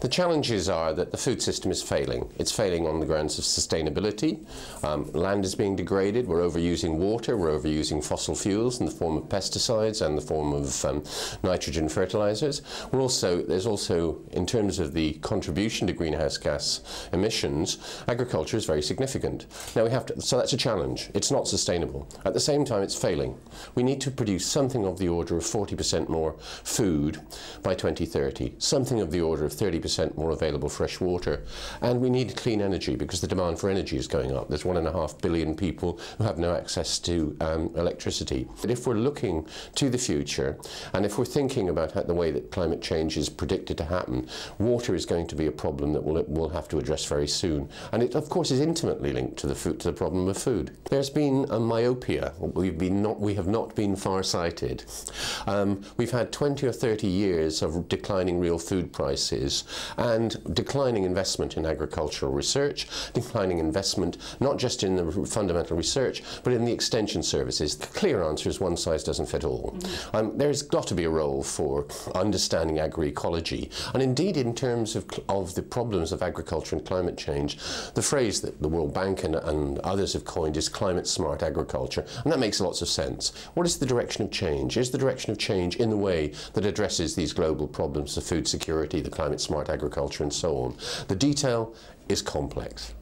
The challenges are that the food system is failing. It's failing on the grounds of sustainability. Um, land is being degraded. We're overusing water. We're overusing fossil fuels in the form of pesticides and the form of um, nitrogen fertilizers. We're also there's also in terms of the contribution to greenhouse gas emissions, agriculture is very significant. Now we have to. So that's a challenge. It's not sustainable. At the same time, it's failing. We need to produce something of the order of 40% more food by 2030. Something of the order of 30% more available fresh water. And we need clean energy because the demand for energy is going up. There's one and a half billion people who have no access to um, electricity. But if we're looking to the future and if we're thinking about the way that climate change is predicted to happen, water is going to be a problem that we'll, we'll have to address very soon. And it, of course, is intimately linked to the, food, to the problem of food. There's been a myopia. We've been not, we have not been far-sighted. Um, we've had 20 or 30 years of declining real food prices and declining investment in agricultural research, declining investment not just in the fundamental research, but in the extension services. The clear answer is one size doesn't fit all. Mm -hmm. um, there's got to be a role for understanding agroecology, and indeed in terms of, of the problems of agriculture and climate change, the phrase that the World Bank and, and others have coined is climate smart agriculture, and that makes lots of sense. What is the direction of change? Is the direction of change in the way that addresses these global problems of food security, the climate smart agriculture and so on. The detail is complex.